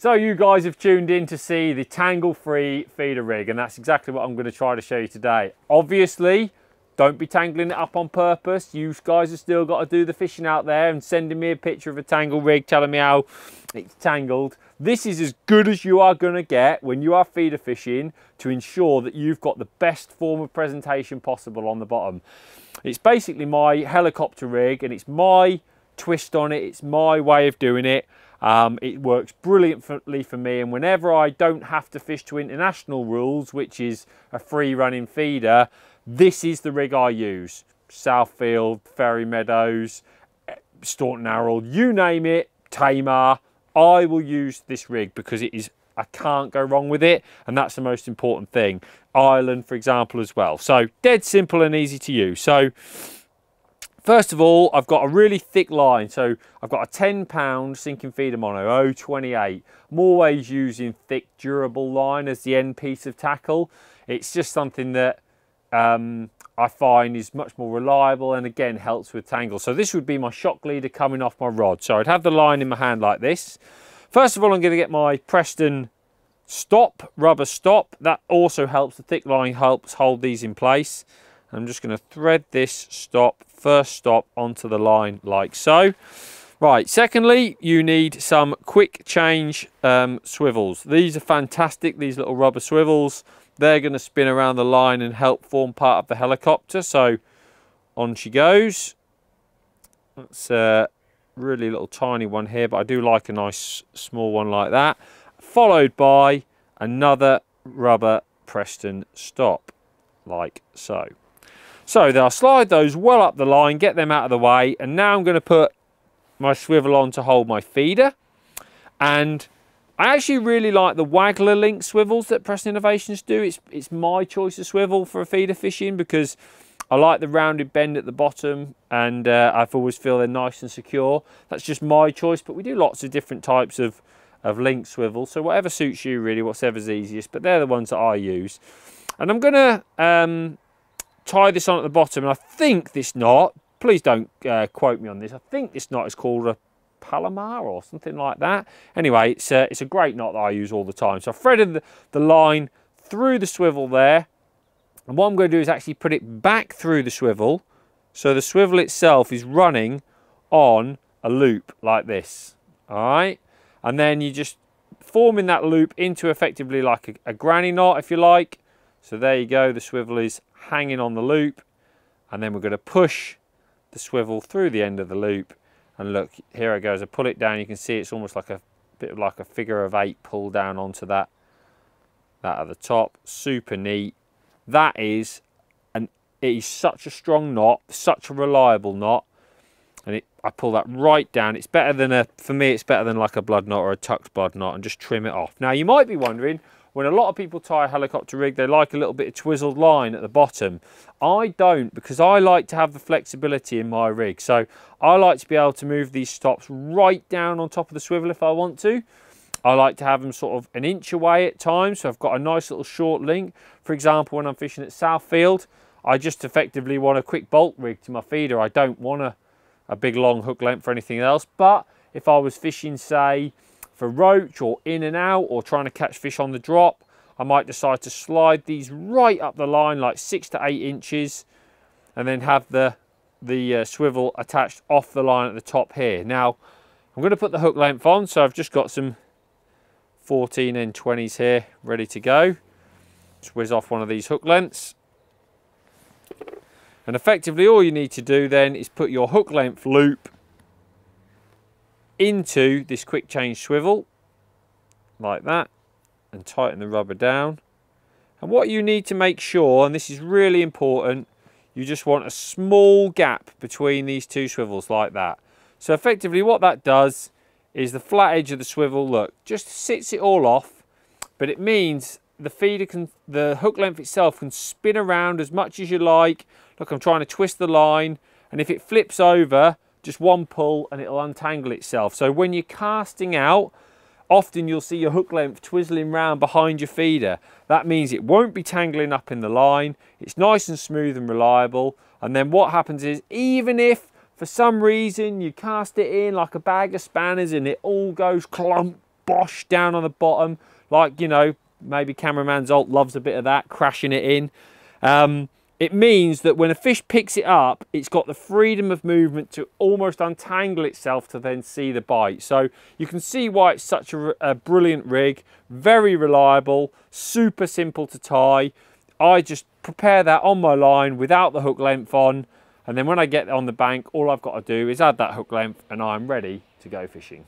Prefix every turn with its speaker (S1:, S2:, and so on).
S1: So you guys have tuned in to see the tangle-free feeder rig and that's exactly what I'm going to try to show you today. Obviously, don't be tangling it up on purpose. You guys have still got to do the fishing out there and sending me a picture of a tangle rig telling me how it's tangled. This is as good as you are going to get when you are feeder fishing to ensure that you've got the best form of presentation possible on the bottom. It's basically my helicopter rig and it's my twist on it. It's my way of doing it. Um, it works brilliantly for me and whenever I don't have to fish to international rules, which is a free running feeder, this is the rig I use. Southfield, Ferry Meadows, Staunton Harold, you name it, Tamar, I will use this rig because it is I can't go wrong with it and that's the most important thing. Ireland for example as well. So dead simple and easy to use. So First of all, I've got a really thick line. So I've got a 10 pound sinking feeder mono, 028. I'm always using thick, durable line as the end piece of tackle. It's just something that um, I find is much more reliable and again helps with tangle. So this would be my shock leader coming off my rod. So I'd have the line in my hand like this. First of all, I'm going to get my Preston stop, rubber stop. That also helps, the thick line helps hold these in place. I'm just going to thread this stop, first stop onto the line like so. Right, secondly, you need some quick change um, swivels. These are fantastic, these little rubber swivels. They're going to spin around the line and help form part of the helicopter. So on she goes. That's a really little tiny one here, but I do like a nice small one like that. Followed by another rubber Preston stop, like so. So then I'll slide those well up the line, get them out of the way, and now I'm going to put my swivel on to hold my feeder. And I actually really like the Waggler link swivels that Preston Innovations do. It's, it's my choice of swivel for a feeder fishing because I like the rounded bend at the bottom and uh, I've always feel they're nice and secure. That's just my choice, but we do lots of different types of, of link swivels. So whatever suits you really, whatever's easiest, but they're the ones that I use. And I'm gonna um, tie this on at the bottom and I think this knot, please don't uh, quote me on this, I think this knot is called a Palomar or something like that. Anyway, it's a, it's a great knot that I use all the time. So I threaded the, the line through the swivel there and what I'm going to do is actually put it back through the swivel so the swivel itself is running on a loop like this. All right. And then you just forming that loop into effectively like a, a granny knot, if you like. So there you go. The swivel is hanging on the loop and then we're going to push the swivel through the end of the loop. And look here it goes. I pull it down. You can see it's almost like a bit of like a figure of eight pull down onto that that at the top. Super neat. That is and it is such a strong knot such a reliable knot. And it, I pull that right down. It's better than a for me it's better than like a blood knot or a tucked blood knot and just trim it off. Now you might be wondering when a lot of people tie a helicopter rig, they like a little bit of twizzled line at the bottom. I don't because I like to have the flexibility in my rig. So I like to be able to move these stops right down on top of the swivel if I want to. I like to have them sort of an inch away at times. So I've got a nice little short link. For example, when I'm fishing at Southfield, I just effectively want a quick bolt rig to my feeder. I don't want a, a big long hook length for anything else. But if I was fishing, say, for roach or in and out or trying to catch fish on the drop, I might decide to slide these right up the line like six to eight inches and then have the, the uh, swivel attached off the line at the top here. Now, I'm going to put the hook length on, so I've just got some 14 and 20s here ready to go. Just whiz off one of these hook lengths. And effectively all you need to do then is put your hook length loop into this quick change swivel like that and tighten the rubber down. And what you need to make sure, and this is really important, you just want a small gap between these two swivels like that. So effectively what that does is the flat edge of the swivel, look, just sits it all off, but it means the feeder can, the hook length itself can spin around as much as you like. Look, I'm trying to twist the line, and if it flips over, just one pull and it'll untangle itself. So when you're casting out, often you'll see your hook length twizzling round behind your feeder. That means it won't be tangling up in the line. It's nice and smooth and reliable. And then what happens is, even if for some reason you cast it in like a bag of spanners and it all goes clump, bosh down on the bottom, like, you know, maybe cameraman's Zolt loves a bit of that, crashing it in. Um, it means that when a fish picks it up, it's got the freedom of movement to almost untangle itself to then see the bite. So you can see why it's such a, a brilliant rig, very reliable, super simple to tie. I just prepare that on my line without the hook length on. And then when I get on the bank, all I've got to do is add that hook length and I'm ready to go fishing.